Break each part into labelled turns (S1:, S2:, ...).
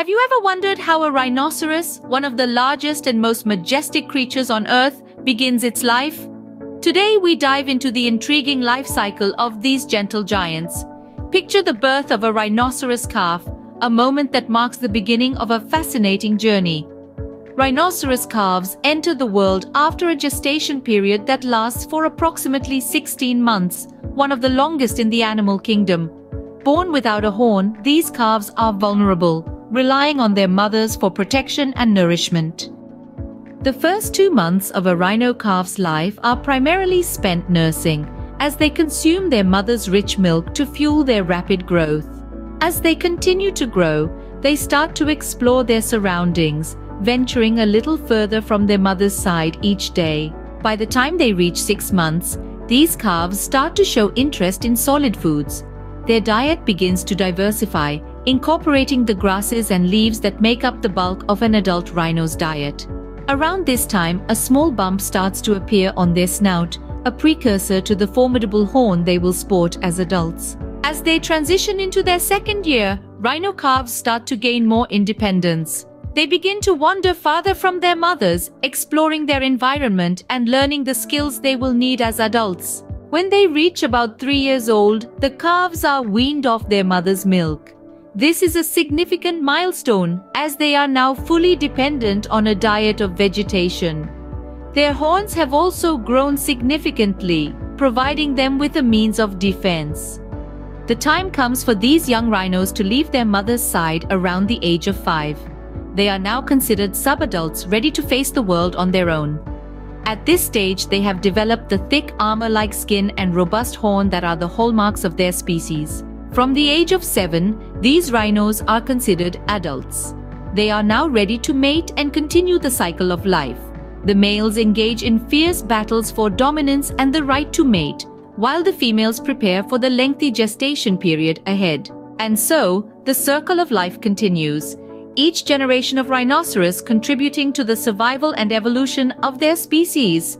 S1: Have you ever wondered how a rhinoceros, one of the largest and most majestic creatures on Earth, begins its life? Today we dive into the intriguing life cycle of these gentle giants. Picture the birth of a rhinoceros calf, a moment that marks the beginning of a fascinating journey. Rhinoceros calves enter the world after a gestation period that lasts for approximately 16 months, one of the longest in the animal kingdom. Born without a horn, these calves are vulnerable, relying on their mothers for protection and nourishment. The first two months of a rhino calf's life are primarily spent nursing, as they consume their mother's rich milk to fuel their rapid growth. As they continue to grow, they start to explore their surroundings, venturing a little further from their mother's side each day. By the time they reach six months, these calves start to show interest in solid foods. Their diet begins to diversify, incorporating the grasses and leaves that make up the bulk of an adult rhino's diet. Around this time, a small bump starts to appear on their snout, a precursor to the formidable horn they will sport as adults. As they transition into their second year, rhino calves start to gain more independence. They begin to wander farther from their mothers, exploring their environment and learning the skills they will need as adults. When they reach about three years old, the calves are weaned off their mother's milk. This is a significant milestone as they are now fully dependent on a diet of vegetation. Their horns have also grown significantly, providing them with a means of defense. The time comes for these young rhinos to leave their mother's side around the age of five. They are now considered subadults ready to face the world on their own. At this stage, they have developed the thick armor-like skin and robust horn that are the hallmarks of their species. From the age of 7, these rhinos are considered adults. They are now ready to mate and continue the cycle of life. The males engage in fierce battles for dominance and the right to mate, while the females prepare for the lengthy gestation period ahead. And so, the circle of life continues, each generation of rhinoceros contributing to the survival and evolution of their species.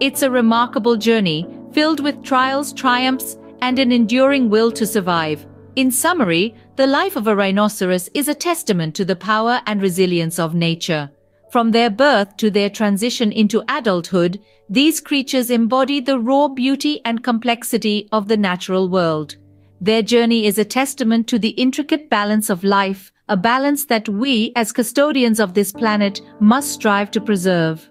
S1: It's a remarkable journey, filled with trials, triumphs, and an enduring will to survive. In summary, the life of a rhinoceros is a testament to the power and resilience of nature. From their birth to their transition into adulthood, these creatures embody the raw beauty and complexity of the natural world. Their journey is a testament to the intricate balance of life, a balance that we, as custodians of this planet, must strive to preserve.